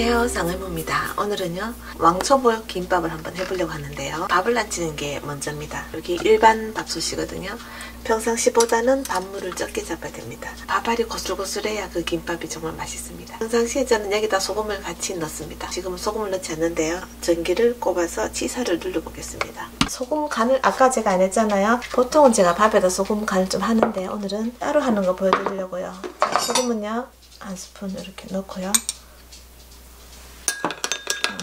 안녕하세요. 쌍을모입니다. 오늘은요 왕초보 김밥을 한번 해보려고 하는데요. 밥을 안치는 게 먼저입니다. 여기 일반 밥솥이거든요. 평상시보다는 밥물을 적게 잡아야 됩니다. 밥알이 고슬고슬해야 그 김밥이 정말 맛있습니다. 평상시에 저는 여기다 소금을 같이 넣습니다. 지금은 소금을 넣지 않는데요. 전기를 꼽아서 치사를 눌러보겠습니다. 소금 간을 아까 제가 안 했잖아요. 보통은 제가 밥에다 소금 간을 좀 하는데 오늘은 따로 하는 거 보여드리려고요. 자, 소금은요 한 스푼 이렇게 넣고요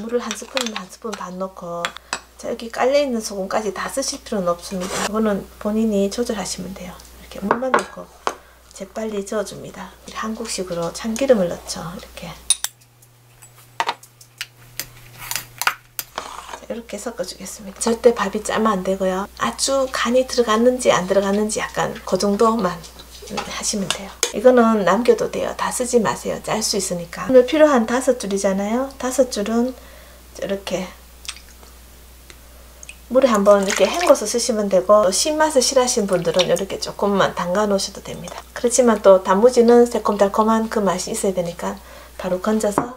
물을 한 스푼, 한 스푼 반 넣고 자 여기 깔려있는 소금까지 다 쓰실 필요는 없습니다. 이거는 본인이 조절하시면 돼요. 이렇게 물만 넣고 재빨리 저어줍니다. 한국식으로 참기름을 넣죠. 이렇게 자, 이렇게 섞어주겠습니다. 절대 밥이 짜면 안 되고요. 아주 간이 들어갔는지 안 들어갔는지 약간 그 정도만 하시면 돼요. 이거는 남겨도 돼요. 다 쓰지 마세요. 짤 수 있으니까. 오늘 필요한 다섯 줄이잖아요. 다섯 줄은 이렇게 물에 한번 이렇게 헹궈서 쓰시면 되고 신맛을 싫어하시는 분들은 이렇게 조금만 담가 놓으셔도 됩니다. 그렇지만 또 단무지는 새콤달콤한 그 맛이 있어야 되니까 바로 건져서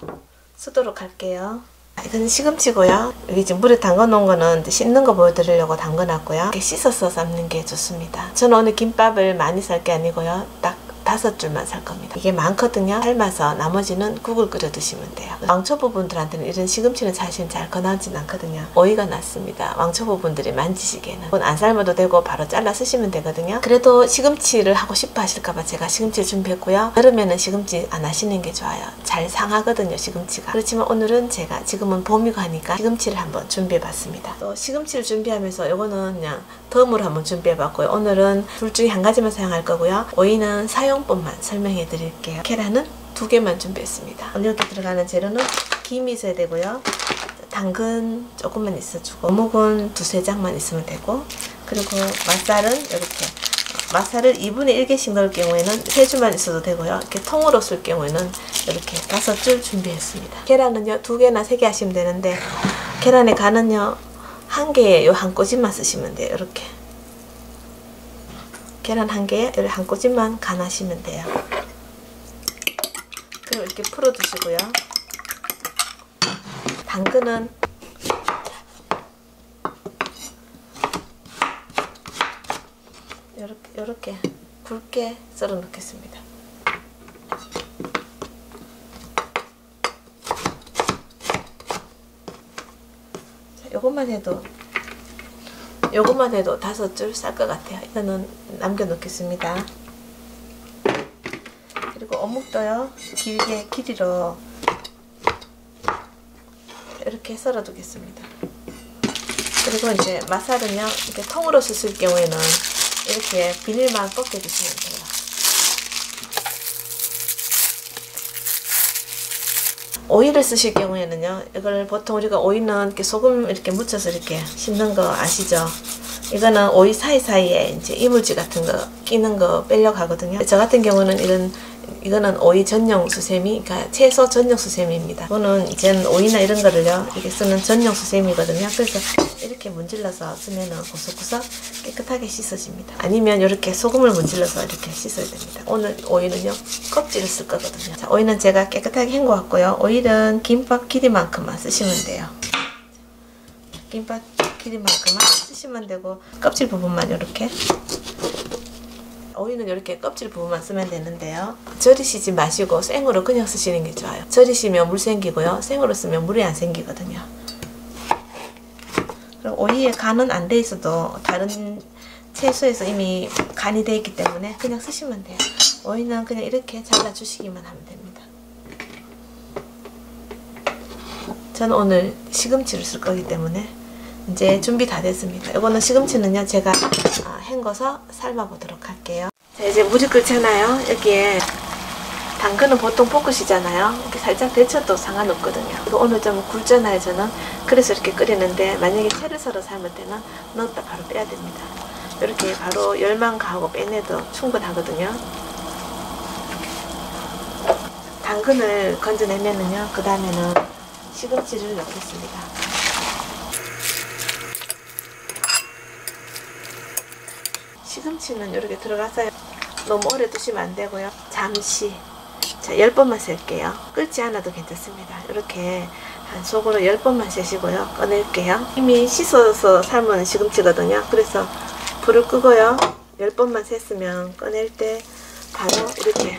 쓰도록 할게요. 이건 시금치고요. 여기 지금 물에 담가 놓은 거는 씻는 거 보여드리려고 담가 놨고요. 이렇게 씻어서 삶는 게 좋습니다. 저는 오늘 김밥을 많이 살게 아니고요. 딱 다섯 줄만 살 겁니다. 이게 많거든요. 삶아서 나머지는 국을 끓여 드시면 돼요. 왕초보 분들한테는 이런 시금치는 사실 잘 건하진 않거든요. 오이가 낫습니다. 왕초보 분들이 만지시기에는. 안 삶아도 되고 바로 잘라 쓰시면 되거든요. 그래도 시금치를 하고 싶어 하실까봐 제가 시금치를 준비했고요. 여름에는 시금치 안 하시는 게 좋아요. 잘 상하거든요. 시금치가. 그렇지만 오늘은 제가 지금은 봄이고 하니까 시금치를 한번 준비해봤습니다. 또 시금치를 준비하면서 이거는 그냥 덤으로 한번 준비해봤고요. 오늘은 둘 중에 한 가지만 사용할 거고요. 오이는 사용 법만 설명해 드릴게요. 계란은 두 개만 준비했습니다. 여기 들어가는 재료는 김이 있어야 되고요. 당근 조금만 있어주고 어묵은 두세 장만 있으면 되고 그리고 맛살은 이렇게 맛살을 2분의 1개씩 넣을 경우에는 3줄만 있어도 되고요. 이렇게 통으로 쓸 경우에는 이렇게 다섯 줄 준비했습니다. 계란은요, 두 개나 세개 하시면 되는데 계란의 간은요, 한 개에 요한 꼬집만 쓰시면 돼요. 이렇게. 계란 한 이렇게 한 꼬집만 간하시면 돼요. 그리고 이렇게 풀어 두시고요. 당근은 이렇게 이렇게 굵게 썰어 넣겠습니다. 요것만 해도 요것만 해도 다섯 줄 쌀 것 같아요. 이거는 남겨 놓겠습니다. 그리고 어묵도요. 길게 길이로 이렇게 썰어 두겠습니다. 그리고 이제 맛살은요. 이렇게 통으로 쓰실 경우에는 이렇게 비닐만 꺾여 주시면 돼요. 오이를 쓰실 경우에는요, 이걸 보통 우리가 오이는 이렇게 소금 이렇게 묻혀서 이렇게 씹는 거 아시죠? 이거는 오이 사이사이에 이제 이물질 같은 거 끼는 거 빼려고 하거든요. 저 같은 경우는 이런 이거는 오이 전용 수세미, 그러니까 채소 전용 수세미입니다. 이거는 이제는 오이나 이런 거를요, 이게 쓰는 전용 수세미거든요. 그래서 이렇게 문질러서 쓰면은 고석고석 깨끗하게 씻어집니다. 아니면 이렇게 소금을 문질러서 이렇게 씻어야 됩니다. 오늘 오이는요, 껍질을 쓸 거거든요. 자, 오이는 제가 깨끗하게 헹궈왔고요. 오이는 김밥 길이만큼만 쓰시면 돼요. 김밥 길이만큼만 쓰시면 되고 껍질 부분만 이렇게 오이는 이렇게 껍질 부분만 쓰면 되는데요. 절이시지 마시고 생으로 그냥 쓰시는 게 좋아요. 절이시면 물 생기고요. 생으로 쓰면 물이 안 생기거든요. 오이에 간은 안 돼 있어도 다른 채소에서 이미 간이 돼 있기 때문에 그냥 쓰시면 돼요. 오이는 그냥 이렇게 잘라주시기만 하면 됩니다. 저는 오늘 시금치를 쓸 거기 때문에 이제 준비 다 됐습니다. 이거는 시금치는요 제가 헹궈서 삶아 보도록 할게요. 자 이제 물이 끓잖아요. 여기에 당근은 보통 볶으시잖아요. 이렇게 살짝 데쳐도 상관없거든요. 오늘 좀 굵잖아요 저는. 그래서 이렇게 끓이는데 만약에 채를 썰어 삶을 때는 넣었다 바로 빼야 됩니다. 이렇게 바로 열만 가하고 빼내도 충분하거든요. 당근을 건져내면은요 그 다음에는 시금치를 넣겠습니다. 시금치는 이렇게 들어가서 너무 오래 두시면 안 되고요. 잠시 자, 10번만 셀게요. 끓지 않아도 괜찮습니다. 이렇게 한 속으로 10번만 세시고요. 꺼낼게요. 이미 씻어서 삶은 시금치거든요. 그래서 불을 끄고요. 10번만 셌으면 꺼낼 때 바로 이렇게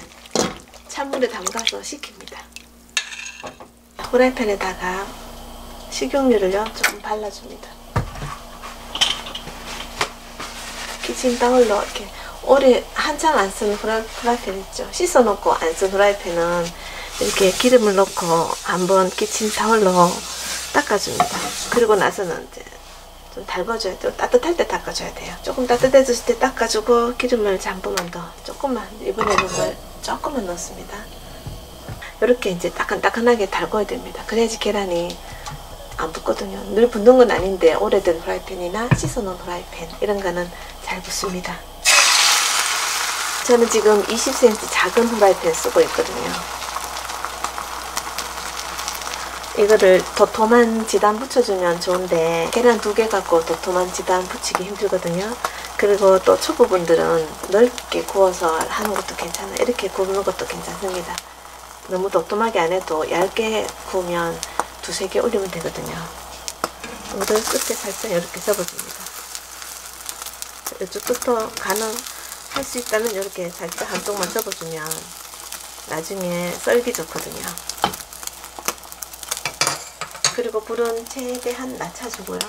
찬물에 담가서 식힙니다. 후라이팬에다가 식용유를요 조금 발라줍니다. 키친 타올로 이렇게 오래 한참 안쓴 후라이팬 있죠. 씻어놓고 안쓴 후라이팬은 이렇게 기름을 넣고 한번 키친타올로 닦아줍니다. 그리고 나서는 이제 좀 달궈줘야 돼요. 따뜻할 때 닦아줘야 돼요. 조금 따뜻해졌을 때 닦아주고 기름을 한 번만 더 조금만 이번에는 물 조금만 넣습니다. 이렇게 이제 따끈따끈하게 달궈야 됩니다. 그래야지 계란이 안 붙거든요. 늘 붙는 건 아닌데 오래된 후라이팬이나 씻어놓은 후라이팬 이런 거는 잘 붙습니다. 저는 지금 20cm 작은 후라이팬 쓰고 있거든요. 이거를 도톰한 지단 붙여주면 좋은데 계란 두 개 갖고 도톰한 지단 붙이기 힘들거든요. 그리고 또 초보분들은 넓게 구워서 하는 것도 괜찮아요. 이렇게 구우는 것도 괜찮습니다. 너무 도톰하게 안 해도 얇게 구우면 두세 개 올리면 되거든요. 물을 끝에 살짝 이렇게 접어줍니다. 이쪽부터 가능 할 수 있다면 이렇게 살짝 한쪽만 접어주면 나중에 썰기 좋거든요. 그리고 불은 최대한 낮춰주고요.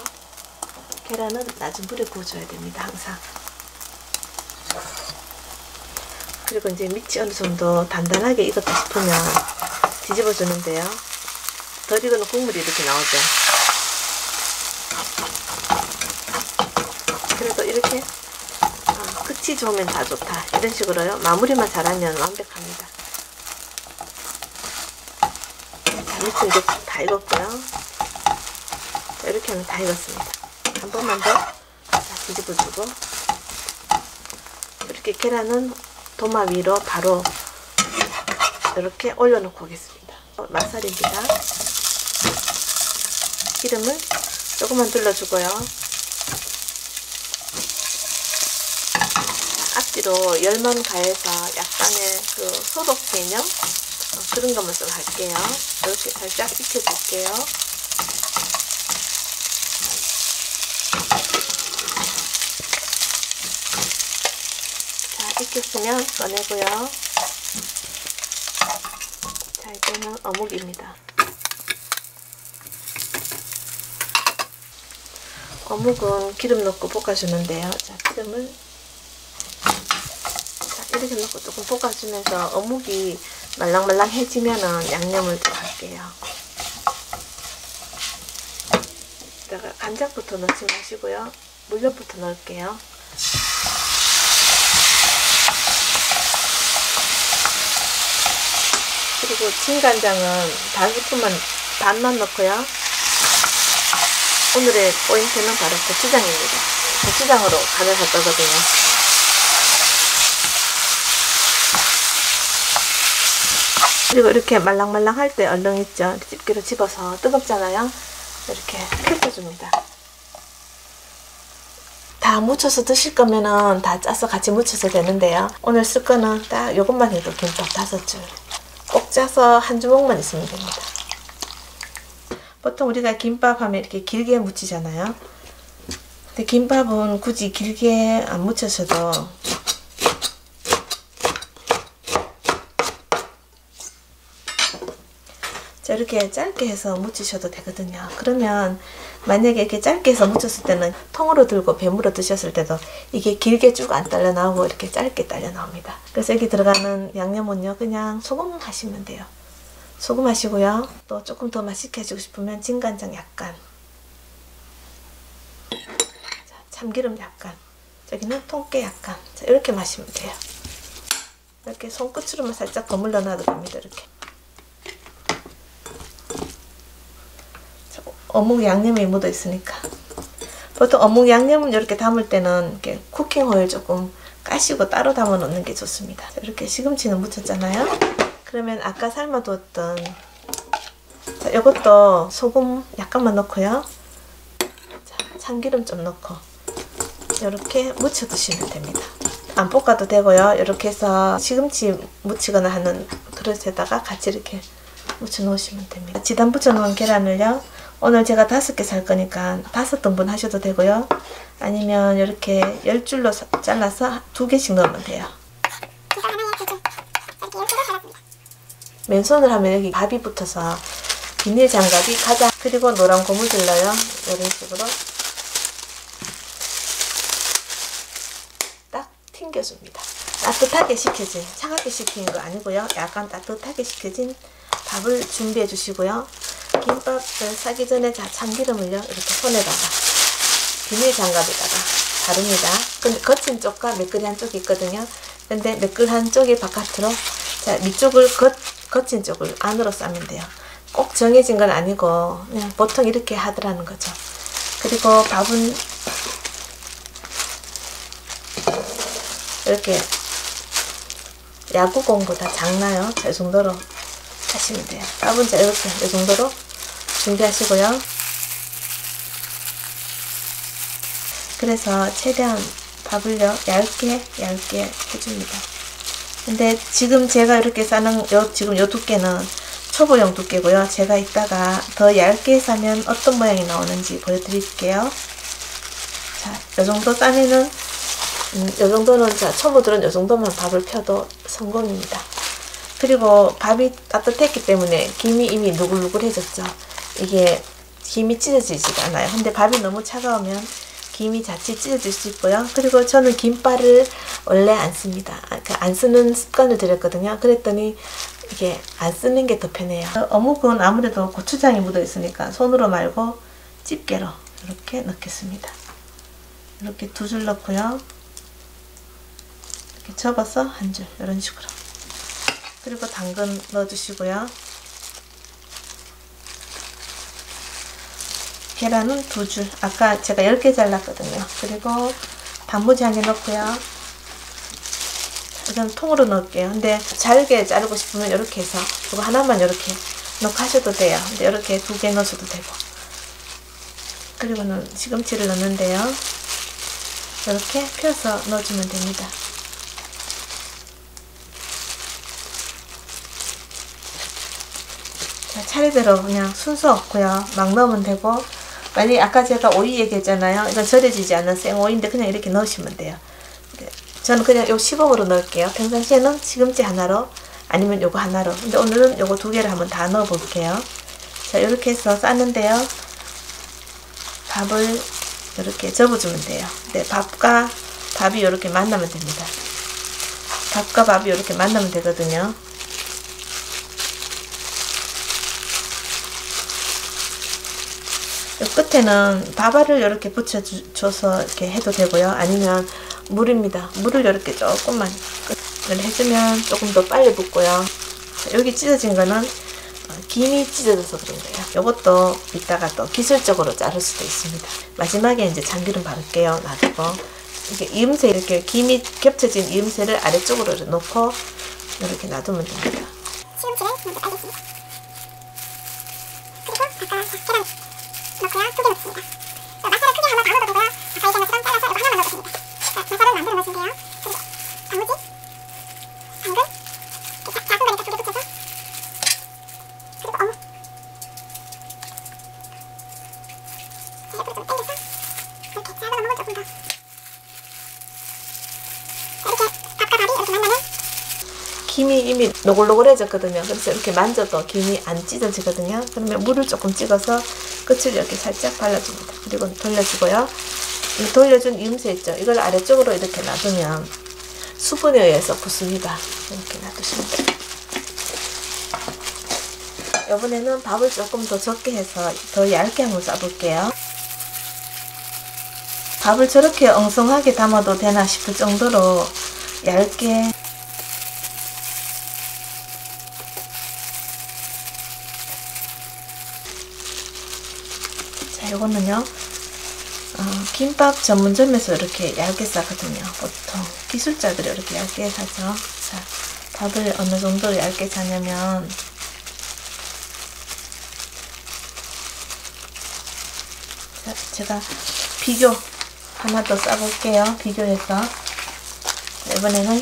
계란은 낮은 불에 구워줘야 됩니다. 항상. 그리고 이제 밑이 어느 정도 단단하게 익었다 싶으면 뒤집어 주는데요. 덜 익은 국물이 이렇게 나오죠. 그래도 이렇게 어, 끝이 좋으면 다 좋다. 이런 식으로요. 마무리만 잘하면 완벽합니다. 자, 밑은 이제 다 익었고요. 자, 이렇게 하면 다 익었습니다. 한 번만 더 자, 뒤집어주고 이렇게 계란은 도마 위로 바로 이렇게 올려놓고 오겠습니다. 맛살입니다. 기름을 조금만 둘러주고요. 앞뒤로 열만 가해서 약간의 그 소독 개념 어, 그런 것만 좀 할게요. 이렇게 살짝 익혀줄게요. 자, 익혔으면 꺼내고요. 자, 이제는 어묵입니다. 어묵은 기름 넣고 볶아주는데요. 자, 기름을 자, 이렇게 넣고 조금 볶아주면서 어묵이 말랑말랑해지면은 양념을 좀 할게요. 이따가 간장부터 넣지 마시고요. 물엿부터 넣을게요. 그리고 진간장은 반 스푼만 반만 넣고요. 오늘의 포인트는 바로 고추장입니다. 고추장으로 간을 할 거거든요. 그리고 이렇게 말랑말랑 할 때 얼렁 있죠. 집게로 집어서 뜨겁잖아요. 이렇게 펼쳐줍니다. 다 묻혀서 드실 거면은 다 짜서 같이 묻혀서 되는데요. 오늘 쓸 거는 딱 요것만 해도 김밥 다섯 줄. 꼭 짜서 한 주먹만 있으면 됩니다. 보통 우리가 김밥 하면 이렇게 길게 묻히잖아요. 근데 김밥은 굳이 길게 안 묻혀서도 자, 이렇게 짧게 해서 묻히셔도 되거든요. 그러면 만약에 이렇게 짧게 해서 묻혔을 때는 통으로 들고 배물어 드셨을 때도 이게 길게 쭉 안 딸려 나오고 이렇게 짧게 딸려 나옵니다. 그래서 여기 들어가는 양념은요, 그냥 소금 하시면 돼요. 소금 하시고요. 또 조금 더 맛있게 해주고 싶으면 진간장 약간. 자, 참기름 약간. 저기는 통깨 약간. 자, 이렇게 마시면 돼요. 이렇게 손끝으로만 살짝 버물러 놔도 됩니다. 이렇게. 어묵 양념이 묻어 있으니까. 보통 어묵 양념은 이렇게 담을 때는 이렇게 쿠킹 오일 조금 까시고 따로 담아 놓는 게 좋습니다. 자, 이렇게 시금치는 묻혔잖아요. 그러면 아까 삶아두었던 자, 이것도 소금 약간만 넣고요. 자, 참기름 좀 넣고 이렇게 무쳐 드시면 됩니다. 안 볶아도 되고요. 이렇게 해서 시금치 무치거나 하는 그릇에다가 같이 이렇게 묻혀 놓으시면 됩니다. 지단 붙여 놓은 계란을요. 오늘 제가 다섯 개 살 거니까 다섯 등분 하셔도 되고요. 아니면 이렇게 열 줄로 잘라서 두 개씩 넣으면 돼요. 맨손을 하면 여기 밥이 붙어서 비닐 장갑이 가장 그리고 노란 고무줄 넣어요. 이런 식으로 딱 튕겨줍니다. 따뜻하게 식혀진 차갑게 식힌 거 아니고요. 약간 따뜻하게 식혀진 밥을 준비해 주시고요. 김밥을 싸기 전에 자 참기름을요 이렇게 손에다가 비닐 장갑에다가 바릅니다. 근데 거친 쪽과 매끈한 쪽이 있거든요. 근데 매끈한 쪽이 바깥으로 자 밑쪽을 겉, 거친 쪽을 안으로 싸면 돼요. 꼭 정해진 건 아니고 그냥 보통 이렇게 하더라는 거죠. 그리고 밥은 이렇게 야구공보다 작나요? 저 정도로 하시면 돼요. 밥은 자 이렇게 이 정도로 준비하시고요. 그래서 최대한 밥을요 얇게 얇게 해줍니다. 근데 지금 제가 이렇게 싸는 요 지금 요 두께는 초보용 두께고요. 제가 이따가 더 얇게 싸면 어떤 모양이 나오는지 보여드릴게요. 자, 요 정도 싸면은 음, 요 정도는 자 초보들은 요 정도만 밥을 펴도 성공입니다. 그리고 밥이 따뜻했기 때문에 김이 이미 누글누글해졌죠. 이게 김이 찢어지지가 않아요. 근데 밥이 너무 차가우면 김이 자칫 찢어질 수 있고요. 그리고 저는 김발을 원래 안 씁니다. 아, 그안 쓰는 습관을 들였거든요. 그랬더니 이게 안 쓰는 게 더 편해요. 어묵은 아무래도 고추장이 묻어 있으니까 손으로 말고 집게로 이렇게 넣겠습니다. 이렇게 두 줄 넣고요. 이렇게 접어서 한 줄 이런 식으로. 그리고 당근 넣어주시고요. 계란은 두 줄. 아까 제가 10개 잘랐거든요. 그리고 단무지 한 개 넣고요. 우선 통으로 넣을게요. 근데 잘게 자르고 싶으면 이렇게 해서 이거 하나만 이렇게 넣고 하셔도 돼요. 근데 이렇게 두 개 넣으셔도 되고. 그리고는 시금치를 넣는데요. 이렇게 펴서 넣어주면 됩니다. 자, 차례대로 그냥 순서 없고요. 막 넣으면 되고 만약에 아까 제가 오이 얘기했잖아요. 이건 절여지지 않은 생오이인데 그냥 이렇게 넣으시면 돼요. 저는 그냥 요 시범으로 넣을게요. 평상시에는 시금치 하나로 아니면 요거 하나로 근데 오늘은 요거 두 개를 한번 다 넣어 볼게요. 자 이렇게 해서 쌌는데요. 밥을 이렇게 접어주면 돼요. 네, 밥과 밥이 이렇게 만나면 됩니다. 밥과 밥이 이렇게 만나면 되거든요. 끝에는 밥알을 이렇게 붙여줘서 이렇게 해도 되고요. 아니면 물입니다. 물을 이렇게 조금만 해주면 조금 더 빨리 붓고요. 여기 찢어진 거는 김이 찢어져서 그런 거예요. 이것도 이따가 또 기술적으로 자를 수도 있습니다. 마지막에 이제 참기름 바를게요. 놔두고 이렇게 이음새 이렇게 김이 겹쳐진 이음새를 아래쪽으로 놓고 이렇게 놔두면 됩니다. 시금치를 먼저 깔겠습니다. 그리고 아까 계란 넣고요. 두개 넣습니다. 마사를 크게 하나 다 넣어도 되고요. 아까 얘기한 것처럼 잘라서 이거 됩니다. 자, 마사를 만들어 돼요. 그리고 단무지, 당근, 이렇게 작은 거니까 두개 붙여서 그리고 어묵 김이 이미 노글노글해졌거든요. 그래서 이렇게 만져도 김이 안 찢어지거든요. 그러면 물을 조금 찍어서 끝을 이렇게 살짝 발라줍니다. 그리고 돌려주고요. 이 돌려준 이음새 있죠? 이걸 아래쪽으로 이렇게 놔두면 수분에 의해서 붙습니다. 이렇게 놔두시면 돼요. 이번에는 밥을 조금 더 적게 해서 더 얇게 한번 싸볼게요. 밥을 저렇게 엉성하게 담아도 되나 싶을 정도로 얇게 자, 이거는요. 어, 김밥 전문점에서 이렇게 얇게 싸거든요. 보통 기술자들이 이렇게 얇게 사죠. 자, 밥을 어느 정도 얇게 사냐면 자, 제가 비교 하나 더 싸볼게요. 비교해서 자, 이번에는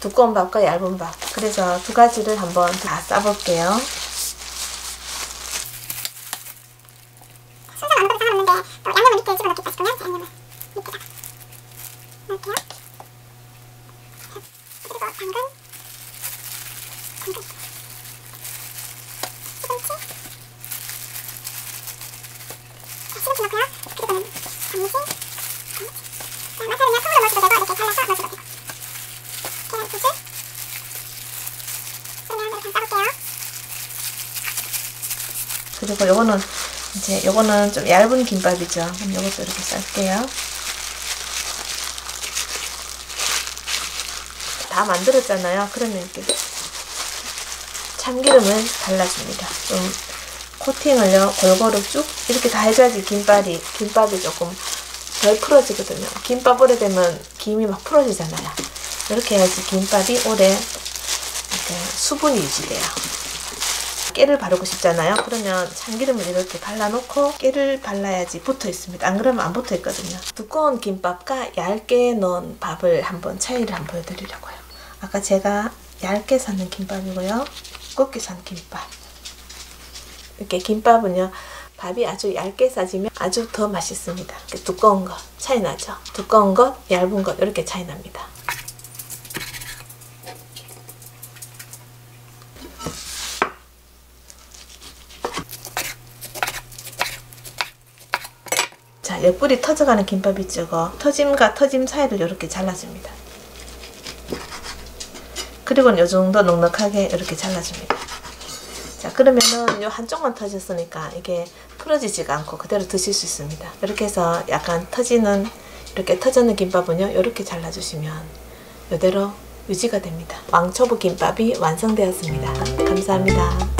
두꺼운 밥과 얇은 밥. 그래서 두 가지를 한번 다 싸볼게요 순서는 아무것도 상관없는데 또 양념을 밑에 집어넣겠다 싶으면 양념을 밑에다가 넣을게요. 그리고 당근, 당근, 시금치, 자, 시금치 넣고요. 그리고는 단무지, 단무지. 자, 마타는 그냥 통으로 넣어줘도 되고 이렇게 잘라서 넣어줘도 되고. 계란 두 줄. 그러면 이렇게 따볼게요. 그리고 요거는 이제 요거는 좀 얇은 김밥이죠. 그럼 요것도 이렇게 쌀게요. 다 만들었잖아요 그러면 이렇게 참기름을 발라줍니다. 좀 코팅을요 골고루 쭉 이렇게 다 해줘야지 김밥이 김밥이 조금 덜 풀어지거든요. 김밥 오래 되면 김이 막 풀어지잖아요. 이렇게 해야지 김밥이 오래 이렇게 수분이 유지돼요 깨를 바르고 싶잖아요. 그러면 참기름을 이렇게 발라놓고 깨를 발라야지 붙어 있습니다. 안 그러면 안 붙어 있거든요. 두꺼운 김밥과 얇게 넣은 밥을 한번 차이를 한번 보여드리려고요. 아까 제가 얇게 사는 김밥이고요. 두껍게 산 김밥. 이렇게 김밥은요. 밥이 아주 얇게 싸지면 아주 더 맛있습니다. 두꺼운 것 차이 나죠. 두꺼운 것, 얇은 것 이렇게 차이 납니다. 자, 옆구리 터져가는 김밥 있죠? 그 터짐과 터짐 사이를 이렇게 잘라줍니다. 그리고는 요 정도 넉넉하게 이렇게 잘라줍니다. 자, 그러면은 요 한쪽만 터졌으니까 이게 풀어지지가 않고 그대로 드실 수 있습니다. 이렇게 해서 약간 터지는 이렇게 터졌는 김밥은요, 이렇게 잘라주시면 이대로 유지가 됩니다. 왕초보 김밥이 완성되었습니다. 감사합니다.